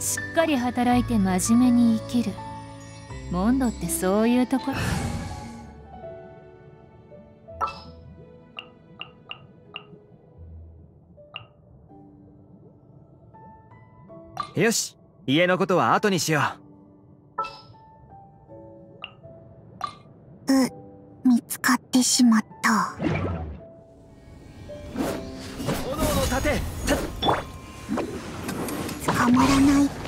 しっかり働いて真面目に生きる。モンドってそういうとこ。ろよし家のことは後にしよう。見つかってしまった。炎の盾。捕まらない。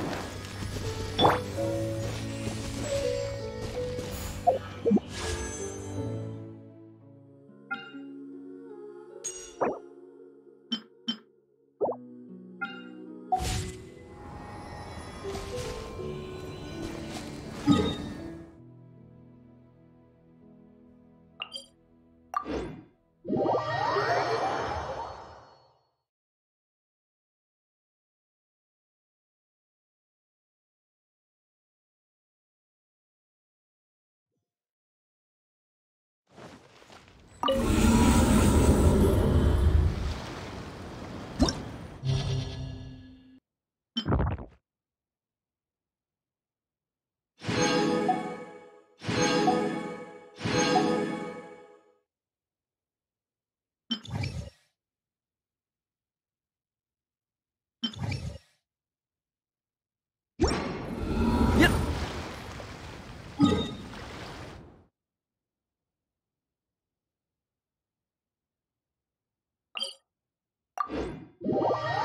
you Whoa!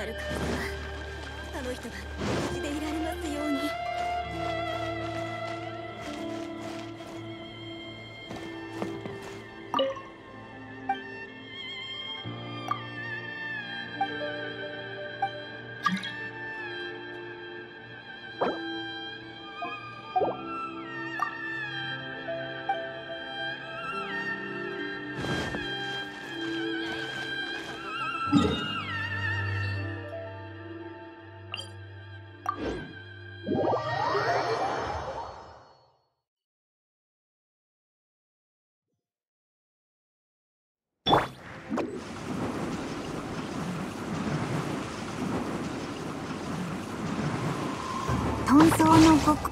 遁走の極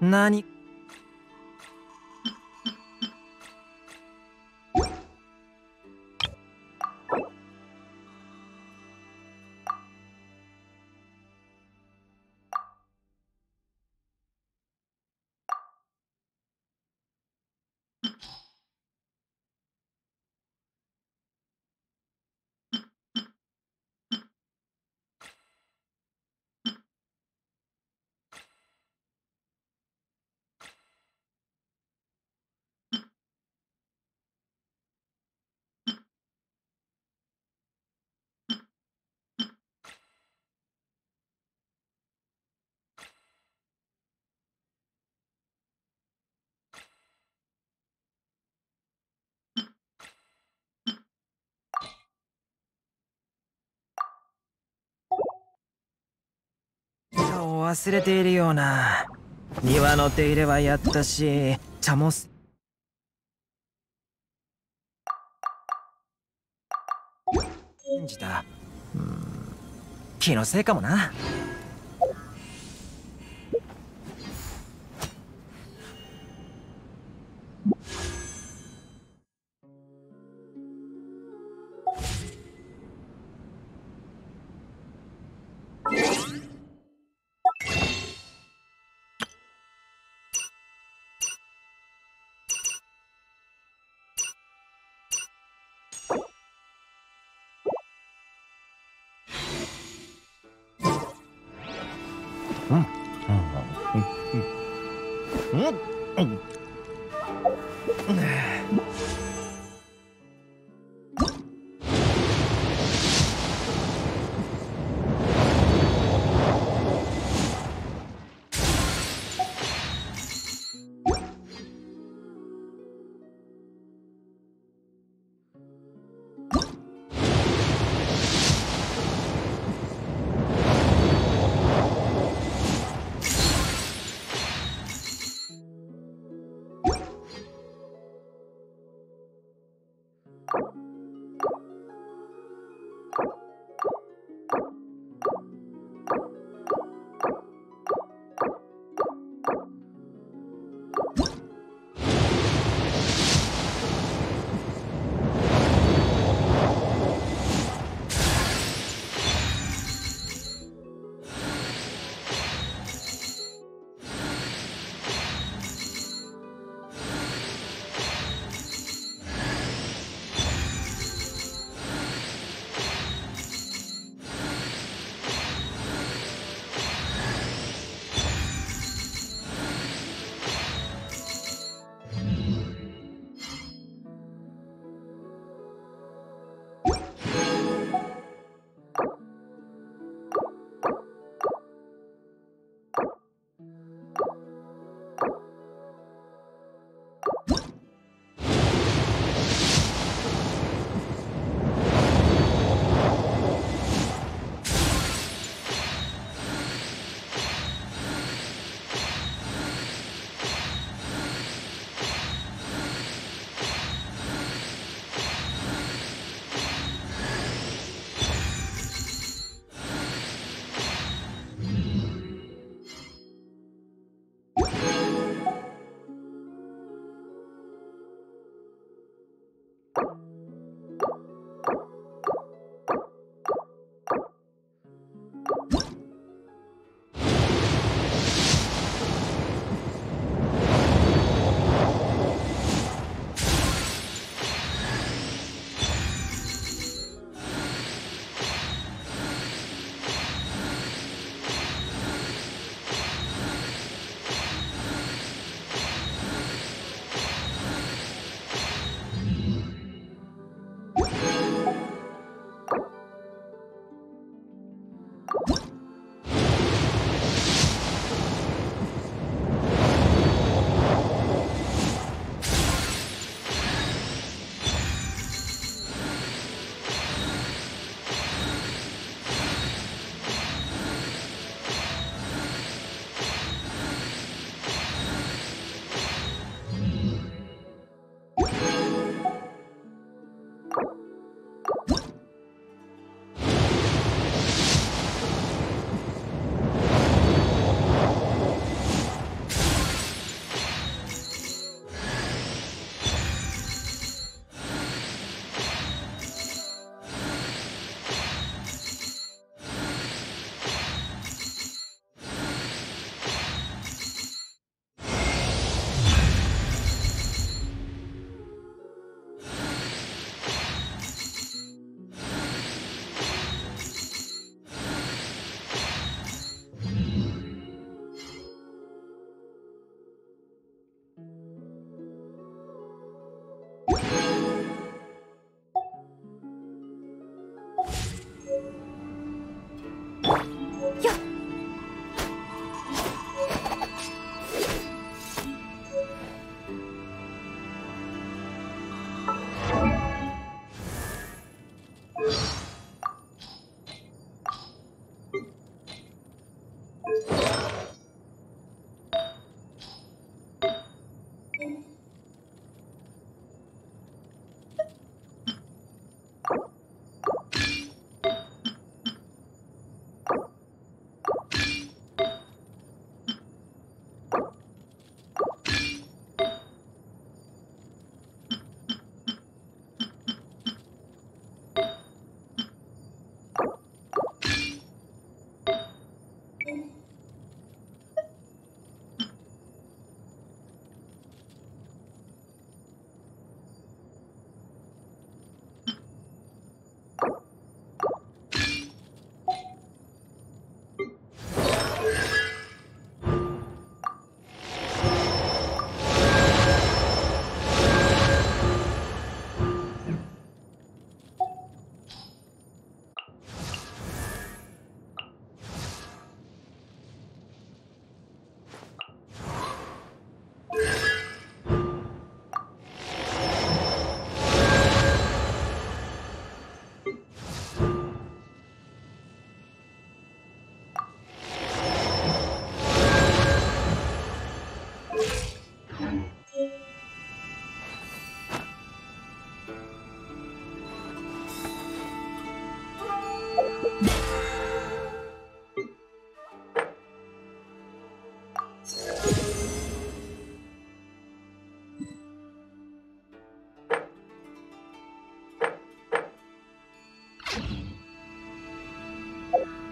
何を忘れているような。庭の手入れはやったし茶もす。信じたうん。気のせいかもな。嗯嗯嗯嗯嗯嗯。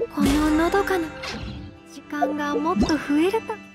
こののどかな時間がもっと増えると。